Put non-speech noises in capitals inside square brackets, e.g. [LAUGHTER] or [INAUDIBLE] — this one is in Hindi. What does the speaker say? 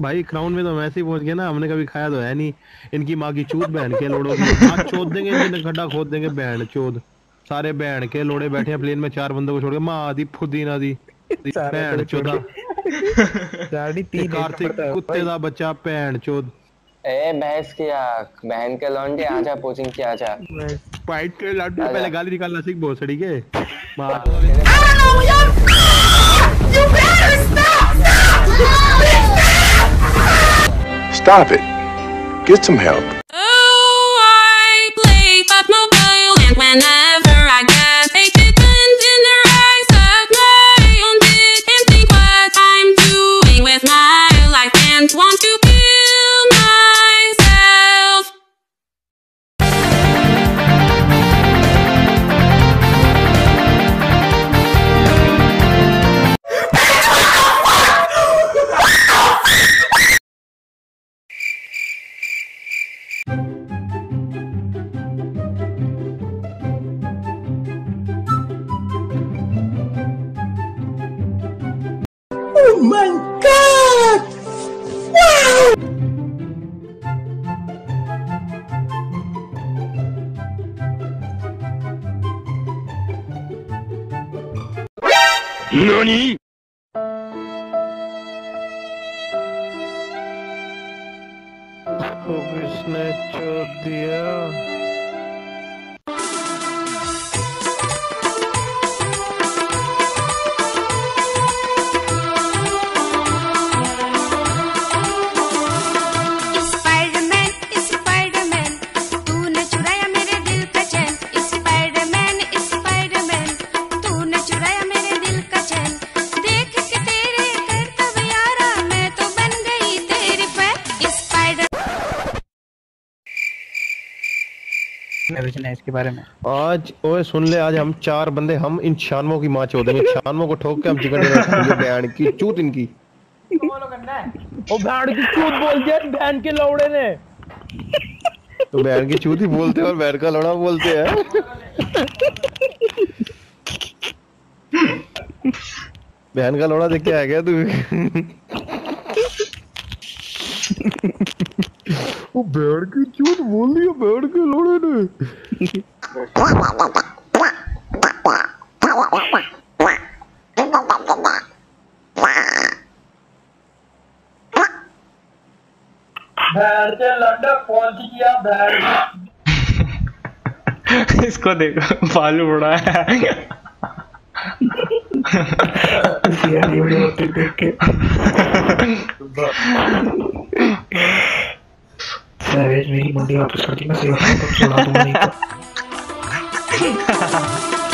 भाई क्राउन में तो हम ऐसे ही पहुँच गए ना, हमने कभी खाया तो है नहीं। इनकी माँ की चूत बहन के, लोड़ों की। चोद देंगे खड्डा खोद देंगे, बहन चोद सारे बहन के लोड़े बैठे हैं प्लेन में चार बंदों को छोड़ के। माँ आदि फुदीना दी। बहन चोदा कार्तिक कुत्ते दा बच्चा बहन चोद ए भैंस की आँख बहन के लौंडे आजा कोचिंग की आजा फाइट के लाडू आजा। पहले गाली निकालना सीख बहुत सड़ी के। माँ Stop it. Get some help. Oh my god! Wow! NANI? किसने चोट दिया है इसके बारे में। आज ओए सुन ले आज हम चार बंदे हम इन छानवों की माँ चोदेंगे। छानवों को ठोक के हम चिकन की चूत इनकी। ओ भाड़ की चूत बोल दिया बहन के लौड़े ने। तो बहन की चूत ही बोलते हैं और बहन का लड़ा बोलते हैं। बहन का लौड़ा देख के आ गया तू। वो बहन की चूत बोल दिया बहन के लौड़े ने इसको देखो बालू उड़ा है। देख के। सैवेज [LAUGHS] मेरी मुंडी वापस कर दी मैं सेव तो दूँगा नहीं तो। [LAUGHS]